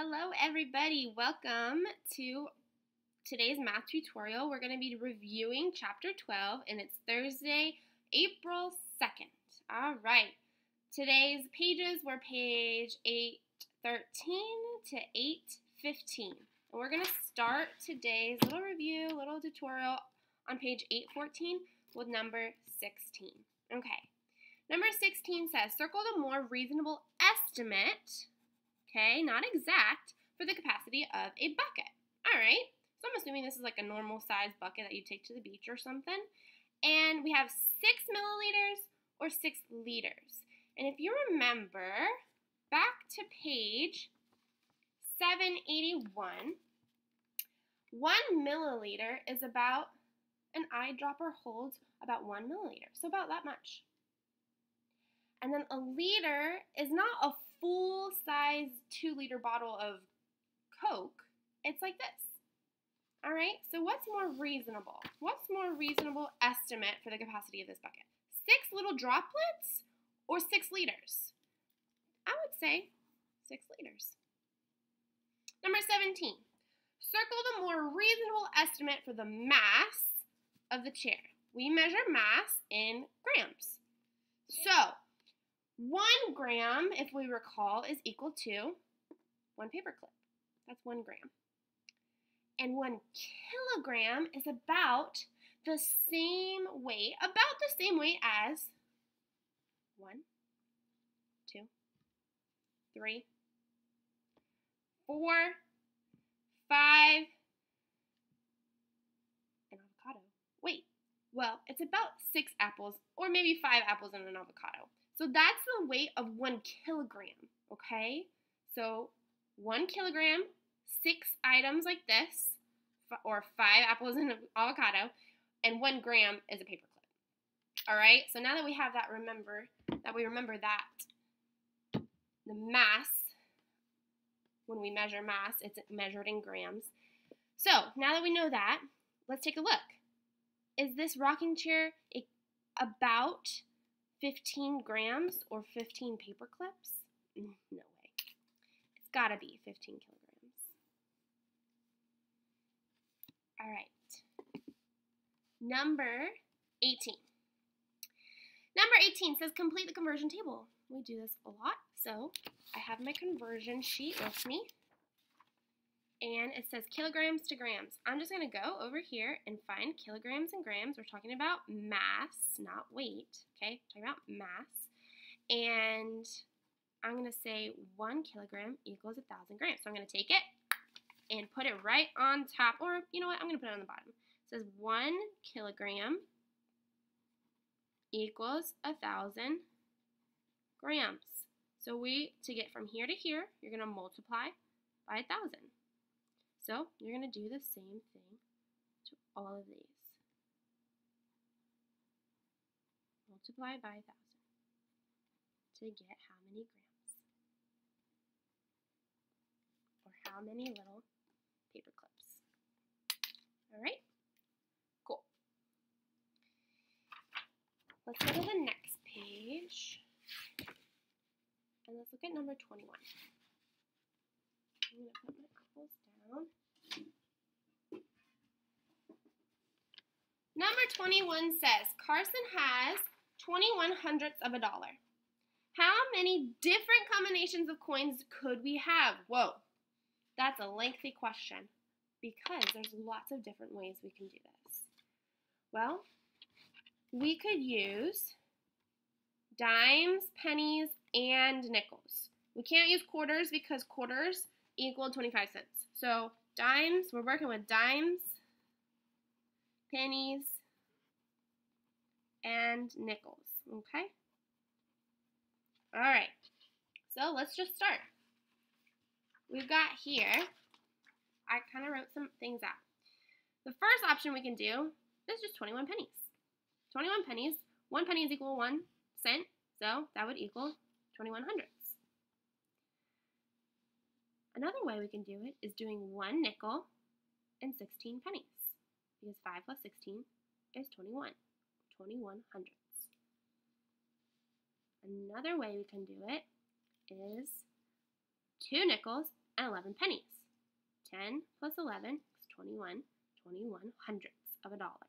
Hello everybody, welcome to today's math tutorial. We're going to be reviewing chapter 12 and it's Thursday, April 2nd. All right, today's pages were page 813 to 815. And we're going to start today's little review, little tutorial on page 814 with number 16. Okay, number 16 says circle the more reasonable estimate okay, not exact, for the capacity of a bucket. All right, so I'm assuming this is like a normal size bucket that you take to the beach or something. And we have six milliliters or six liters. And if you remember, back to page 781, one milliliter is about, an eyedropper holds about one milliliter, so about that much. And then a liter is not a full size two liter bottle of Coke, it's like this. All right, so what's more reasonable? What's more reasonable estimate for the capacity of this bucket? Six little droplets or six liters? I would say six liters. Number 17, circle the more reasonable estimate for the mass of the chair. We measure mass in grams. So, one gram, if we recall, is equal to one paper clip. That's one gram. And one kilogram is about the same weight, about the same weight as one, two, three, four, five, an avocado. Wait, well, it's about six apples, or maybe five apples and an avocado. So that's the weight of one kilogram, okay? So one kilogram, six items like this, or five apples and an avocado, and one gram is a paper clip. All right, so now that we have that, remember that we remember that the mass, when we measure mass, it's measured in grams. So now that we know that, let's take a look. Is this rocking chair about 15 grams or 15 paper clips? Mm, no way. It's got to be 15 kilograms. All right. Number 18. Number 18 says complete the conversion table. We do this a lot, so I have my conversion sheet with me and it says kilograms to grams. I'm just going to go over here and find kilograms and grams. We're talking about mass, not weight, okay? We're talking about mass. And I'm going to say one kilogram equals a thousand grams. So I'm going to take it and put it right on top, or you know what, I'm going to put it on the bottom. It says one kilogram equals a thousand grams. So we, to get from here to here, you're going to multiply by a thousand. So you're going to do the same thing to all of these. Multiply by 1,000 to get how many grams? Or how many little paper clips? All right? Cool. Let's go to the next page. And let's look at number 21. I'm going to put my apples down. Number 21 says Carson has 21 hundredths of a dollar. How many different combinations of coins could we have? Whoa, that's a lengthy question because there's lots of different ways we can do this. Well, we could use dimes, pennies, and nickels. We can't use quarters because quarters equal 25 cents. So dimes, we're working with dimes, pennies, and nickels, okay? All right, so let's just start. We've got here, I kind of wrote some things out. The first option we can do is just 21 pennies. 21 pennies, one penny is equal one cent, so that would equal 21 hundredths. Another way we can do it is doing one nickel and 16 pennies because 5 plus 16 is 21, 21 hundredths. Another way we can do it is two nickels and 11 pennies. 10 plus 11 is 21, 21 hundredths of a dollar.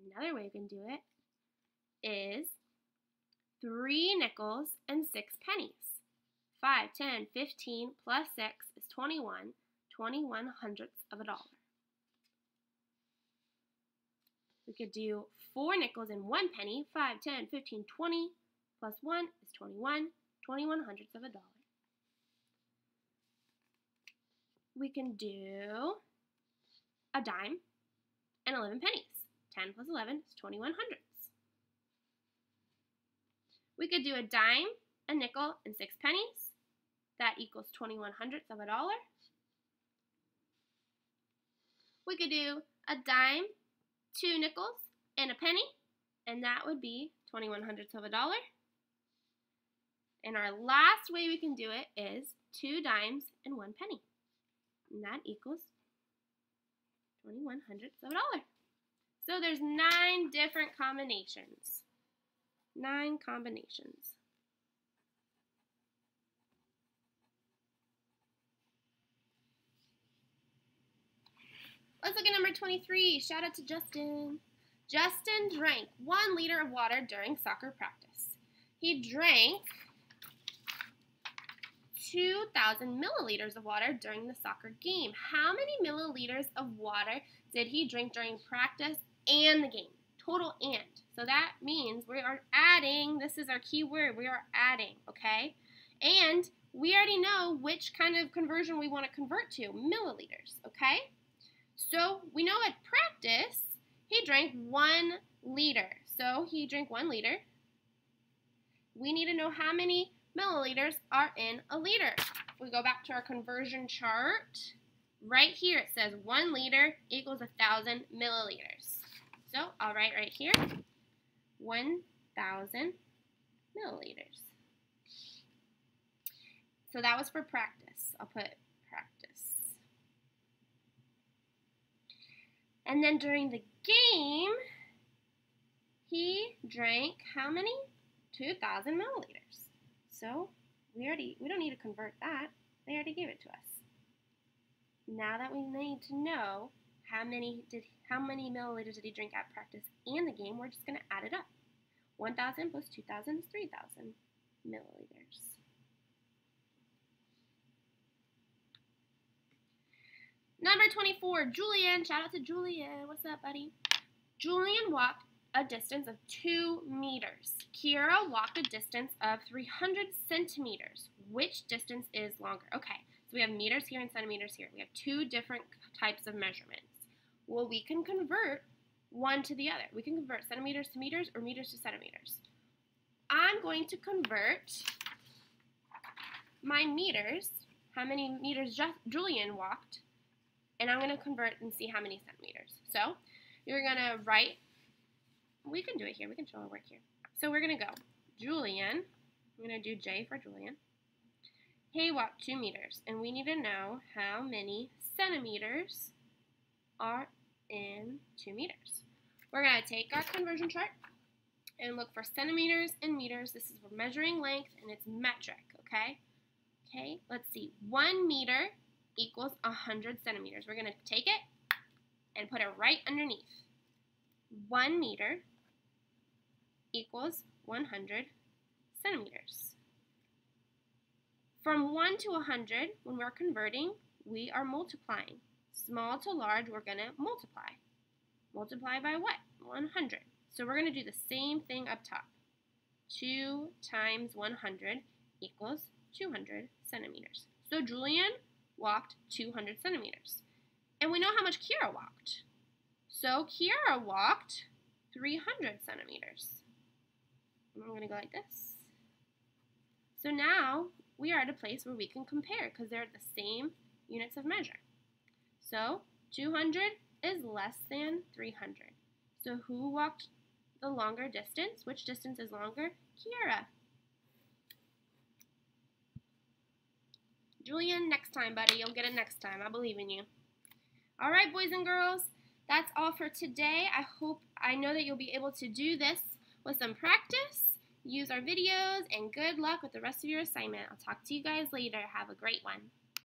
Another way we can do it is 3 nickels and 6 pennies. 5, 10, 15 plus 6 is 21, 21 hundredths of a dollar. We could do 4 nickels and 1 penny. 5, 10, 15, 20 plus 1 is 21, 21 hundredths of a dollar. We can do a dime and 11 pennies. 10 plus 11 is 21 hundredths. We could do a dime, a nickel, and 6 pennies. That equals 21 hundredths of a dollar. We could do a dime, two nickels, and a penny, and that would be 21 hundredths of a dollar. And our last way we can do it is two dimes and one penny. And that equals 21 hundredths of a dollar. So there's nine different combinations. Nine combinations. Let's look at number 23. Shout out to Justin. Justin drank one liter of water during soccer practice. He drank 2,000 milliliters of water during the soccer game. How many milliliters of water did he drink during practice and the game? Total and. So that means we are adding, this is our key word, we are adding, okay? And we already know which kind of conversion we want to convert to, milliliters, okay? So we know at practice, he drank one liter. So he drank one liter. We need to know how many milliliters are in a liter. If we go back to our conversion chart, right here it says one liter equals a thousand milliliters. So I'll write right here, 1,000 milliliters. So that was for practice. I'll put practice. And then during the game, he drank how many? 2,000 milliliters. So we already, we don't need to convert that. They already gave it to us. Now that we need to know how many did how many milliliters did he drink at practice and the game, we're just going to add it up. 1,000 plus 2,000 is 3,000 milliliters. Number 24, Julian. Shout out to Julian. What's up, buddy? Julian walked a distance of 2 meters. Kiara walked a distance of 300 centimeters. Which distance is longer? Okay, so we have meters here and centimeters here. We have two different types of measurements. Well, we can convert one to the other. We can convert centimeters to meters or meters to centimeters. I'm going to convert my meters, how many meters Julian walked, and I'm going to convert and see how many centimeters. So you're going to write, we can do it here. We can show our work here. So we're going to go Julian, I'm going to do J for Julian. Walked two meters, and we need to know how many centimeters are in two meters. We're going to take our conversion chart and look for centimeters and meters. This is for measuring length, and it's metric, okay? Okay, let's see. One meter equals 100 centimeters. We're going to take it and put it right underneath. One meter equals 100 centimeters. From 1 to 100, when we're converting, we are multiplying. Small to large, we're going to multiply. Multiply by what? 100. So we're going to do the same thing up top. 2 times 100 equals 200 centimeters. So Julian walked 200 centimeters. And we know how much Kiara walked. So Kiara walked 300 centimeters. I'm going to go like this. So now we are at a place where we can compare because they're the same units of measure. So 200 is less than 300. So who walked the longer distance? Which distance is longer? Kiara. Julian, next time, buddy. You'll get it next time. I believe in you. All right, boys and girls. That's all for today. I hope, I know that you'll be able to do this with some practice use our videos, and good luck with the rest of your assignment. I'll talk to you guys later. Have a great one.